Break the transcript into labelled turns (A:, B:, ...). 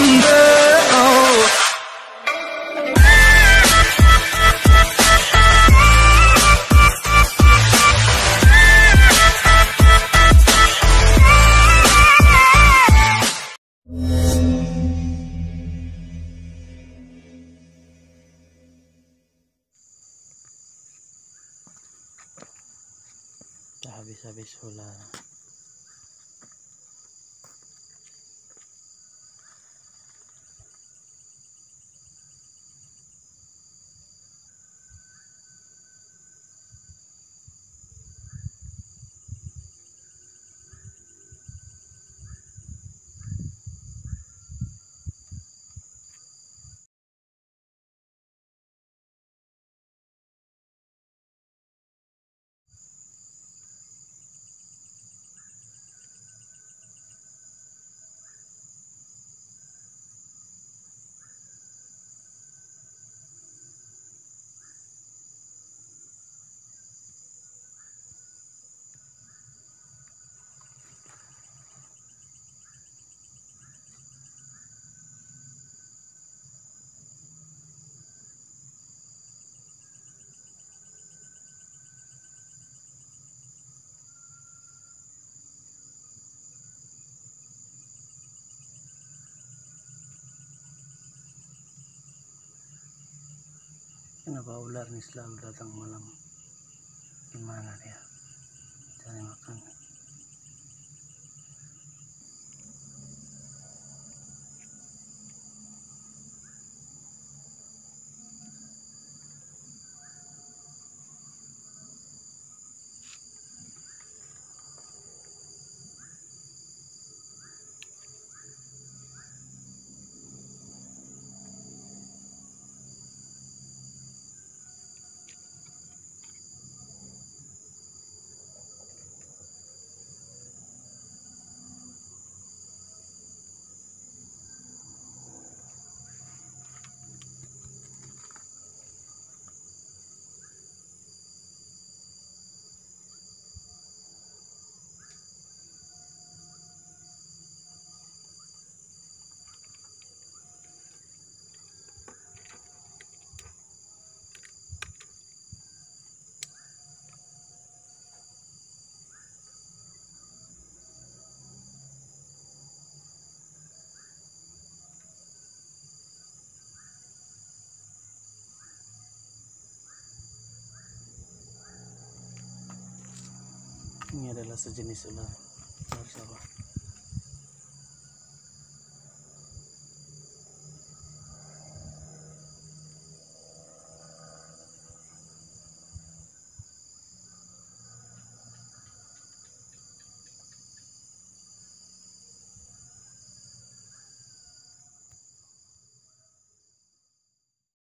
A: wonder. Oh.
B: habis-habis kenapa ular ini selalu datang malam? Gimana dia ini adalah sejenis ular. Ular